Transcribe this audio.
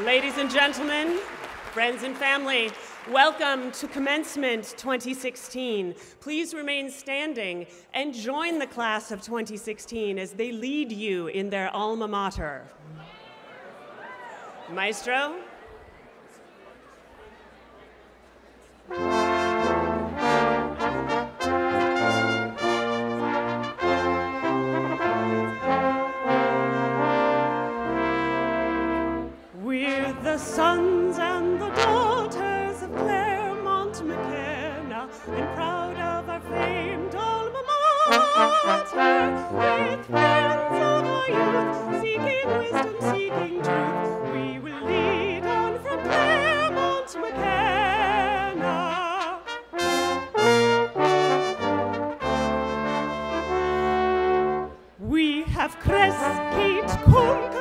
Ladies and gentlemen, friends and family, welcome to Commencement 2016. Please remain standing and join the class of 2016 as they lead you in their alma mater. Maestro? like the sons and the daughters of Claremont McKenna, and proud of our famed alma mater, with friends of our youth, seeking wisdom, seeking truth, we will lead on from Claremont McKenna. We have Cress, Kate, Kunk,